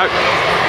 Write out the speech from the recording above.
Nope.